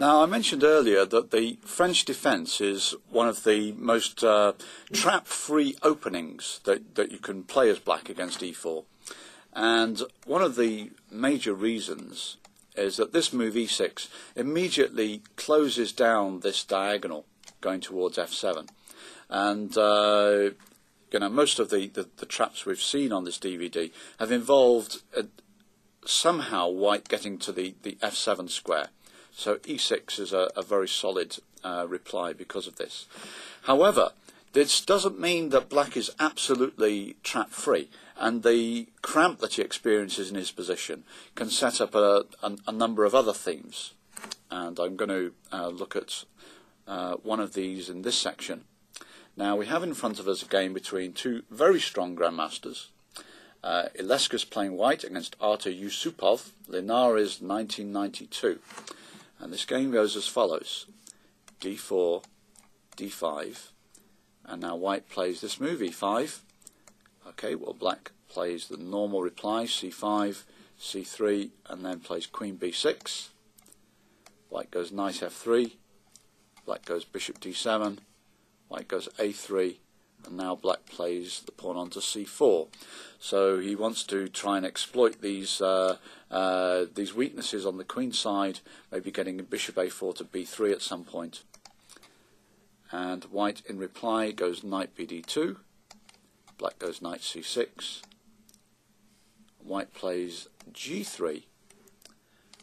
Now, I mentioned earlier that the French defence is one of the most uh, trap-free openings that, that you can play as black against e4. And one of the major reasons is that this move e6 immediately closes down this diagonal going towards f7. And uh, you know, most of the, the, the, traps we've seen on this DVD have involved uh, somehow white getting to the, the f7 square. So e6 is a, a very solid uh, reply because of this. However, this doesn't mean that black is absolutely trap free, and the cramp that he experiences in his position can set up a, a, a number of other themes. And I'm going to uh, look at uh, one of these in this section. Now, we have in front of us a game between two very strong grandmasters. Uh, playing white against Artur Yusupov, Linares 1992. And this game goes as follows. D4, d5, and now white plays this move, e5. Okay, well, black plays the normal reply, c5, c3, and then plays queen b6. White goes knight f3, black goes bishop d7, white goes a3, and now black plays the pawn onto c4. So he wants to try and exploit these uh, uh, these weaknesses on the queen side, maybe getting bishop a4 to b3 at some point. And white in reply goes knight bd2, black goes knight c6, white plays g3,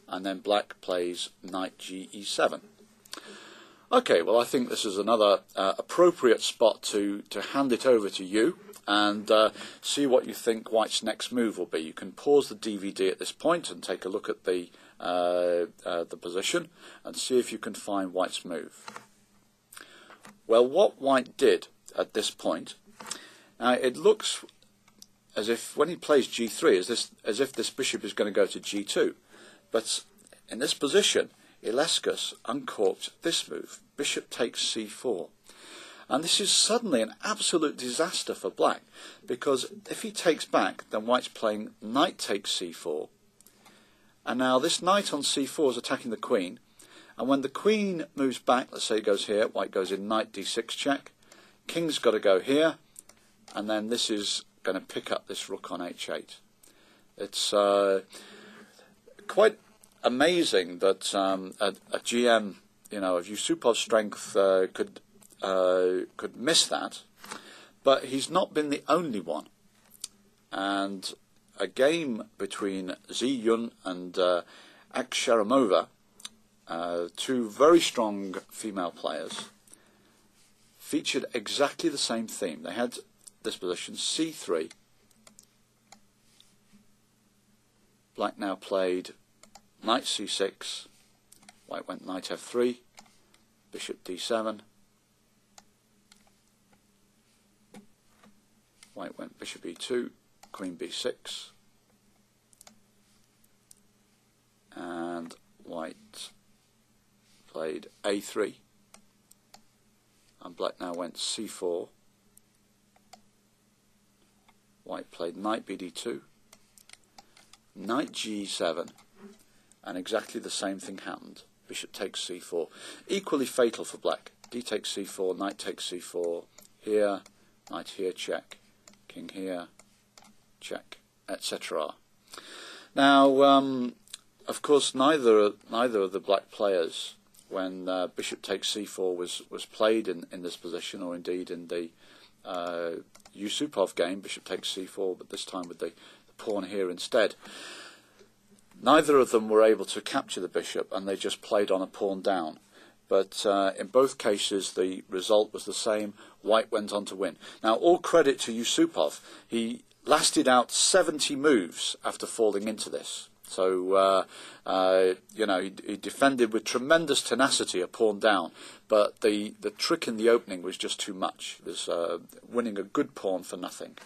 and then black plays knight g e7. Okay, well, I think this is another uh, appropriate spot to, to hand it over to you and uh, see what you think White's next move will be. You can pause the DVD at this point and take a look at the, uh, uh, the position and see if you can find White's move. Well, what White did at this point, now it looks as if when he plays g3, as, this, as if this bishop is going to go to g2, but in this position, Illescas uncorked this move. Bishop takes c4. And this is suddenly an absolute disaster for black, because if he takes back, then white's playing knight takes c4. And now this knight on c4 is attacking the queen. And when the queen moves back, let's say it goes here, white goes in knight d6 check. King's got to go here. And then this is going to pick up this rook on h8. It's uh, quite amazing that um, a, a, GM, you know, of Yusupov's strength uh, could uh, could miss that, but he's not been the only one. And a game between Zi Yun and uh, Akhsharumova, uh, two very strong female players, featured exactly the same theme. They had this position c3. Black now played knight c6, white went knight f3, bishop d7, white went bishop e2, queen b6, and white played a3, and black now went c4, white played knight bd2, knight g7, and exactly the same thing happened. Bishop takes c4. Equally fatal for black. d takes c4, knight takes c4, here, knight here, check, king here, check, etc. Now, um, of course, neither neither of the black players, when uh, bishop takes c4 was was played in in this position, or indeed in the uh, Yusupov game, bishop takes c4, but this time with the, the pawn here instead. Neither of them were able to capture the bishop, and they just played on a pawn down. But uh, in both cases, the result was the same. White went on to win. Now, all credit to Yusupov. He lasted out 70 moves after falling into this. So, uh, uh, you know, he, he, defended with tremendous tenacity a pawn down, but the, the trick in the opening was just too much. It was uh, winning a good pawn for nothing.